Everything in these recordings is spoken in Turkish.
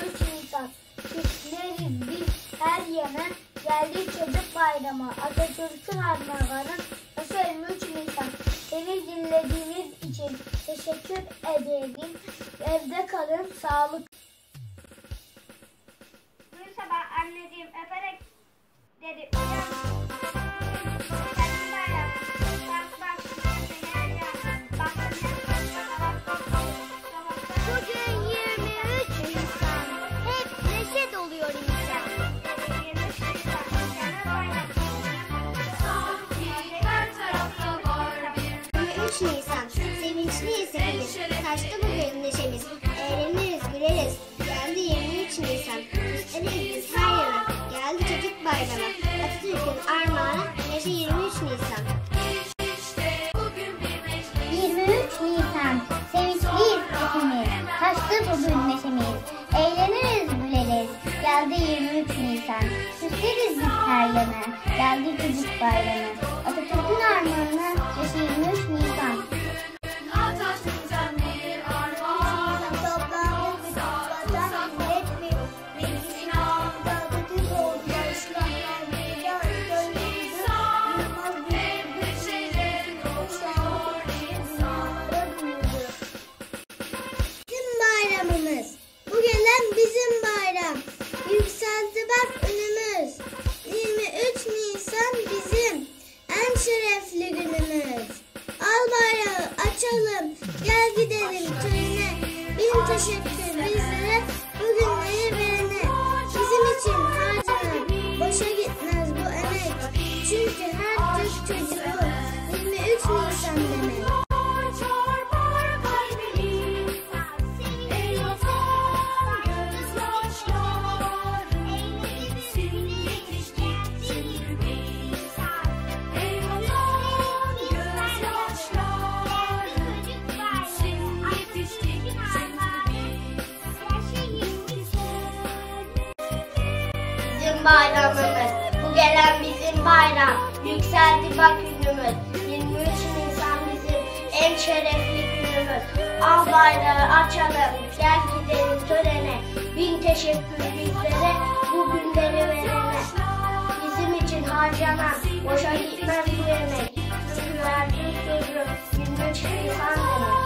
kırk insan. Kişileri bir her yana geldi çocuk bayramı. Atatürk'ün armağanı nasıl 23 Nisan. Beni dinlediğiniz için teşekkür ederim. Evde kalın, sağlık. Bu sabah anneciğim öperek dedi. Uyan. bayramı, geldi çocuk bayramı. Atatürk'ün armağanı yaşayılmış Nisan. Toplandık, toplandık, toplandık. gidelim. Trene bin teşekkür bayramımız. Bu gelen bizim bayram. Yükseldi bak ünümüz. 23 Nisan bizim en şerefli günümüz. Al bayrağı açalım. Gel gidelim törene. Bin teşekkür bizlere. Bu günleri verene. Bizim için harcanan. Boşa gitmez bu emek. Verdiği sözü 23 Nisan demek.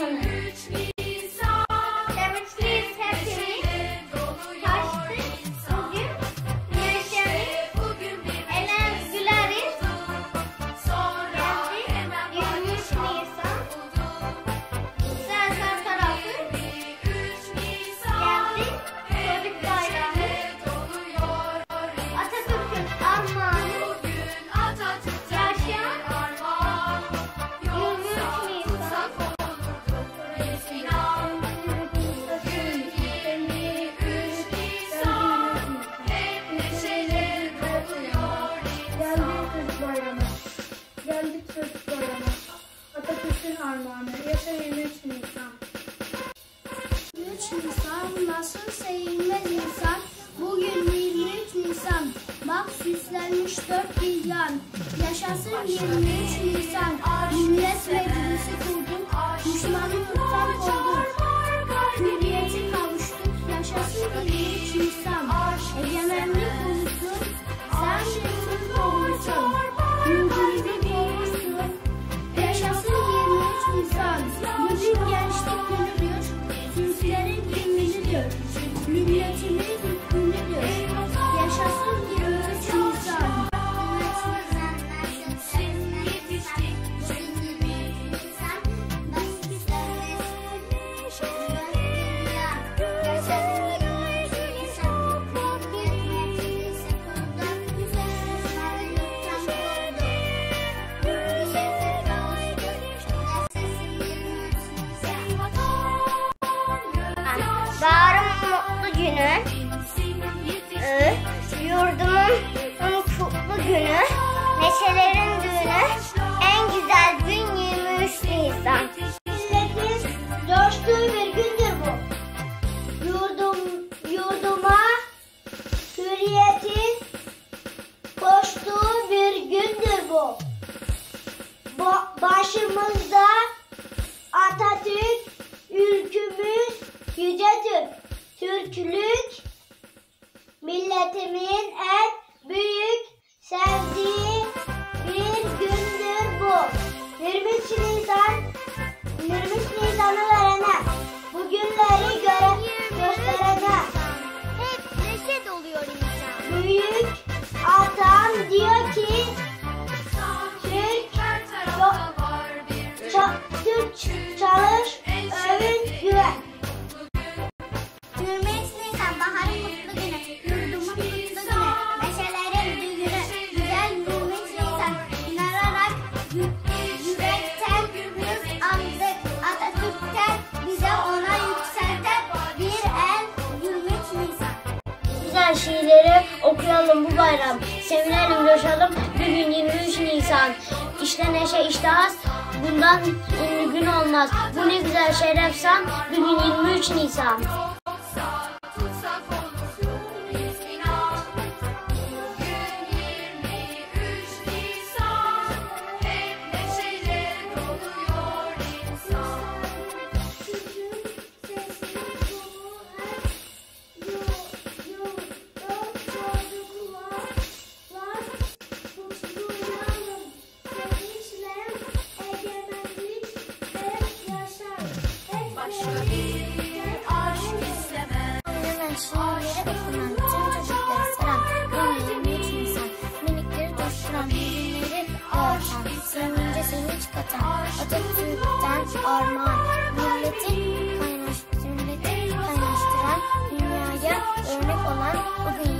Johnson Armağanı. Yaşa 23 Nisan. 23 Nisan nasıl sevilmez insan. Bugün 23 Nisan. Bak süslenmiş dört bir yan. Yaşasın 23 Nisan. Günü, e, yurdumun kutlu günü, neşelerin düğünü, en güzel gün 23 Nisan. Milletin coştuğu bir gündür bu. Yurdum, yurduma hürriyetin koştuğu bir gündür bu. Ba- başımızda Atatürk, ülkümüz yüce Türk. Türklük milletimin en büyük sevdiği bir gündür bu. 23 Nisan 23 Nisan'ı verene, bugünleri göre, Güzel şiirleri okuyalım bu bayram. Sevinelim, coşalım. Bugün 23 Nisan. İşte neşe, işte haz. Bundan ünlü gün olmaz. Bu ne güzel şerefsan. Bugün 23 Nisan. armağan. Milleti kaynaştıran, dünyaya örnek olan bugün